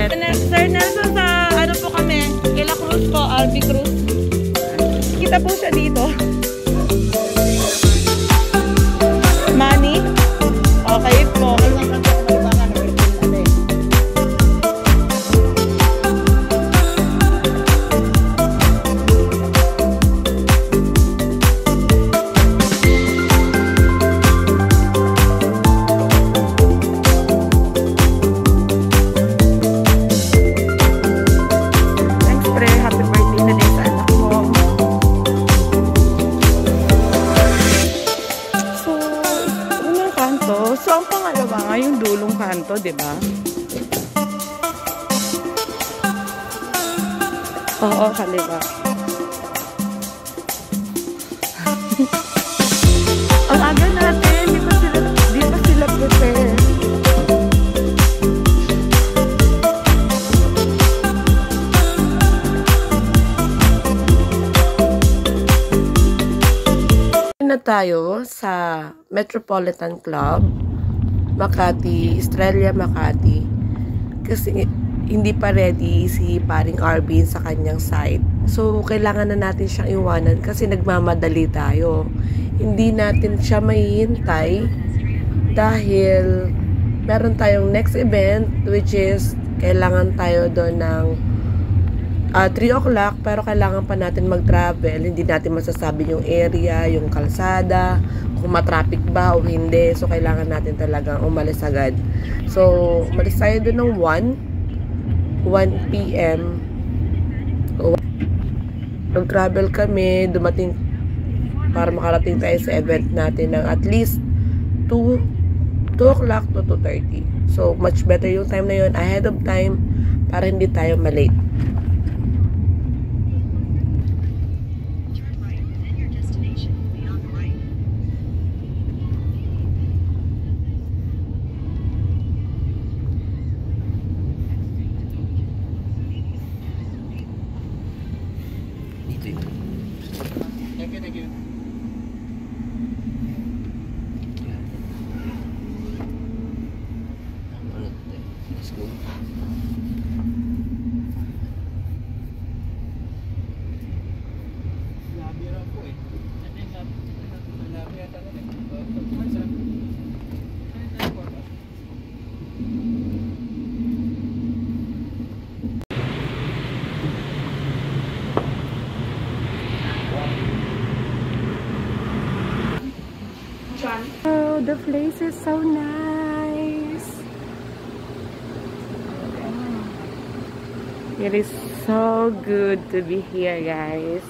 Sir Nelson, sa ano po kami? Kila Cruz po, Albi Cruz. Kita po siya dito. Tayo sa Metropolitan Club, Makati, Estrella Makati. Kasi hindi pa ready si paring Arvin sa kanyang side. So, kailangan na natin siyang iwanan kasi nagmamadali tayo. Hindi natin siya mahihintay dahil meron tayong next event which is kailangan tayo doon ng uh, 3 o'clock pero kailangan pa natin mag-travel. Hindi natin masasabi yung area, yung kalsada, kung matraffic ba o hindi. So, kailangan natin talagang umalis agad. So, umalis tayo doon ng 1, 1 p.m. Nag-travel kami, dumating para makarating tayo sa event natin ng at least 2, 2 o'clock to 2.30. So, much better yung time na yun, ahead of time, para hindi tayo malate. Place is so nice. It is so good to be here, guys.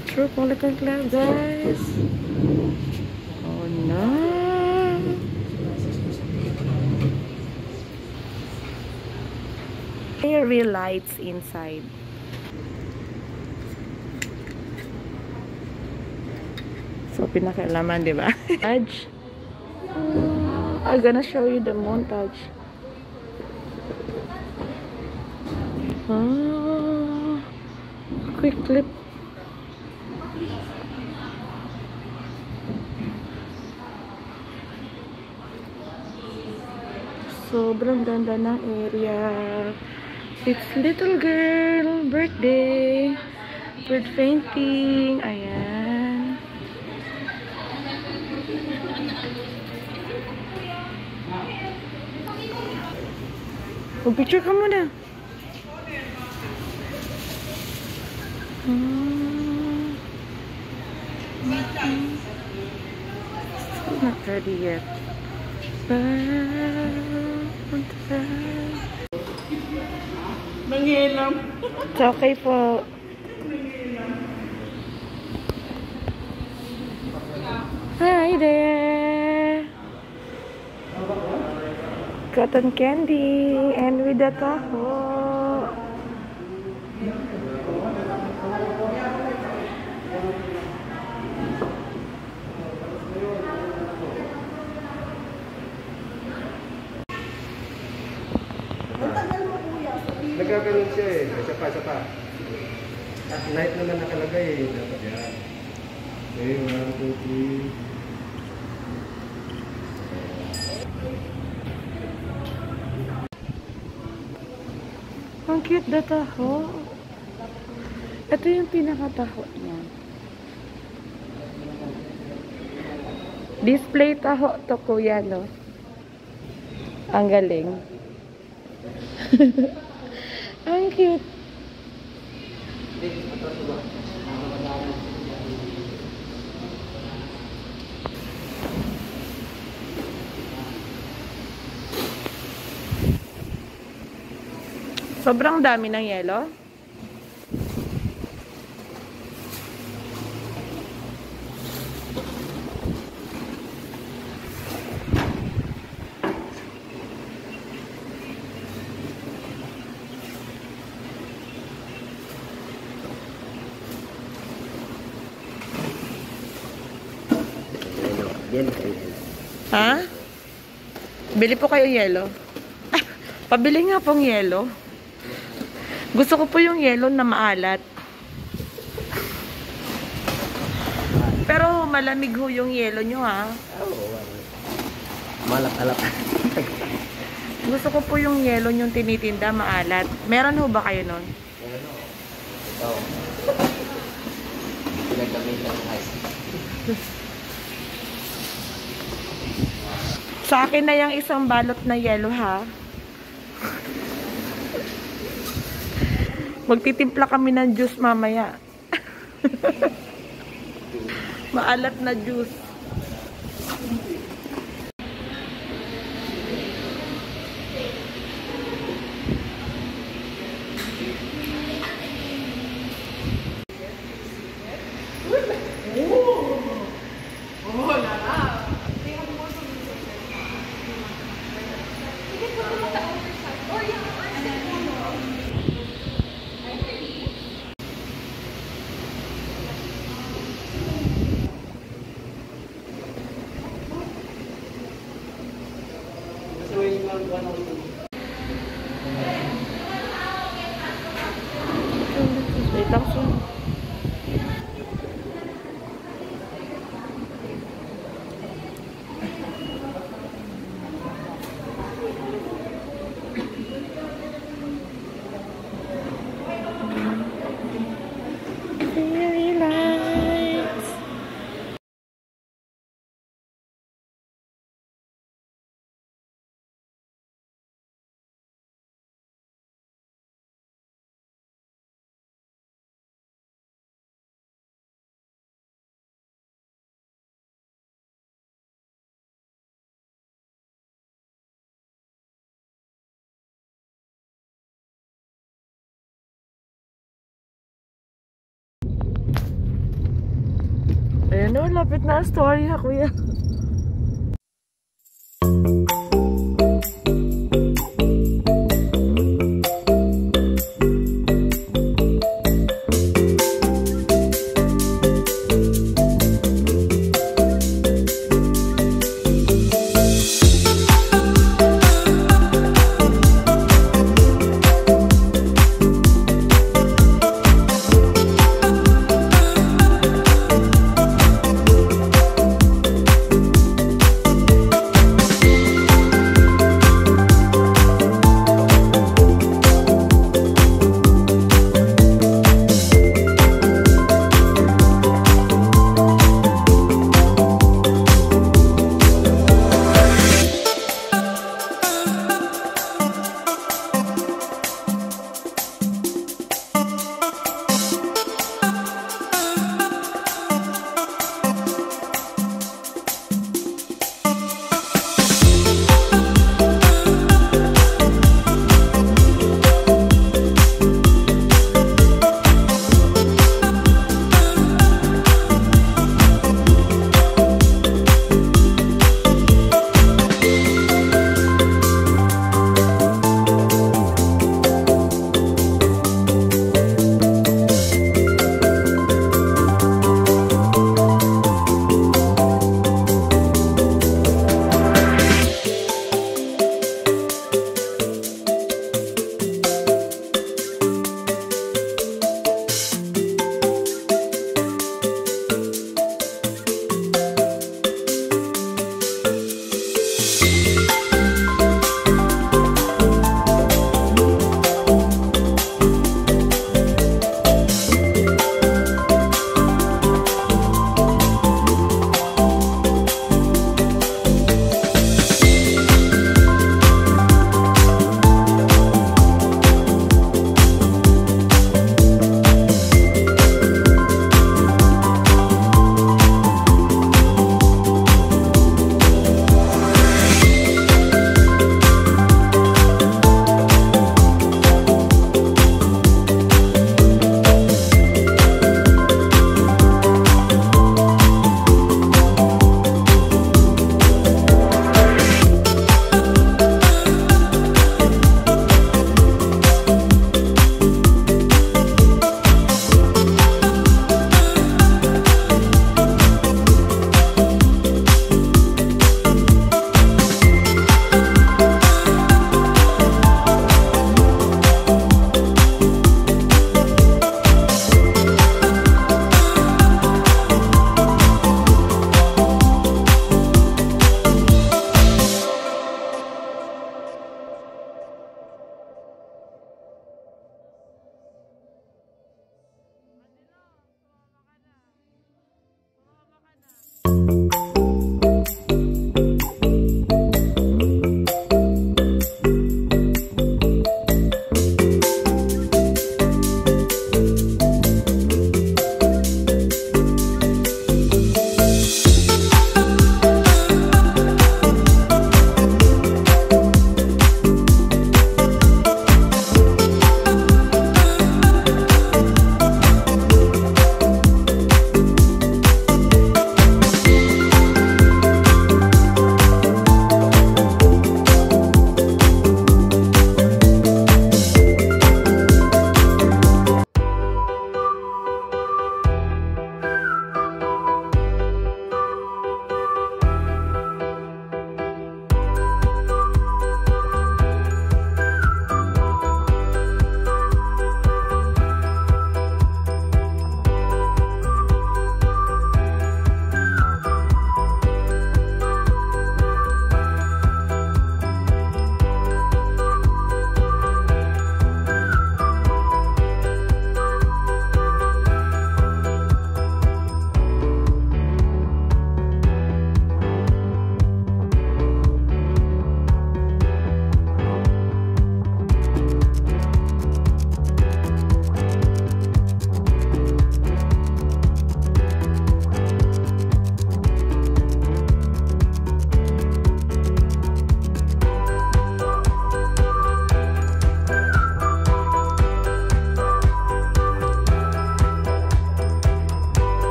Metropolitan Club, guys. Oh no. Airy lights inside. So, pinakailaman, di ba? Uh, I'm gonna show you the montage. Ah, quick clip. Sobrang ganda ng area. It's little girl birthday. Bird painting. Ayan. Mag-picture ka muna. Hmm. Still not ready yet. Nangilam. It's okay po. Hi there! cotton candy and with the taho Nagkakaroon siya eh. siya pa siya pa At night naman nakalagay eh. Dapat yan. Okay, 1, 2, 3. Cute na taho. Ito yung pinakataho niya. Display taho to kuya, no? Ang galing. Ang cute. Sobrang dami ng yelo. Ha? Bili po kayo yelo. Ah, pabili nga pong yelo. Gusto ko po yung yelo na maalat. Pero malamig ho yung yelo nyo ha. Malap-alap. Gusto ko po yung yelo yung tinitinda maalat. Meron ho ba kayo nun? Ito. Pinagamitan ng ice. Sa akin na yung isang balot na yelo ha. Magtitimpla kami ng juice mamaya. Maalat na juice. Ayan o, lapit na ha, kuya.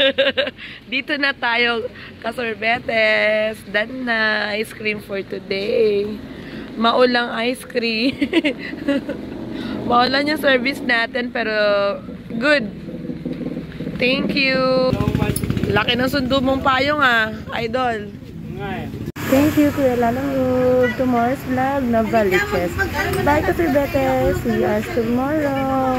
Dito na tayo, kasorbetes. Done na. Ice cream for today. Maulang ice cream. Maulan yung service natin, pero good. Thank you. Laki ng sundo mong payong ah, idol. Thank you, Kuya Lalangud. Tomorrow's vlog na Valiches. Bye, Kasorbetes. See us tomorrow.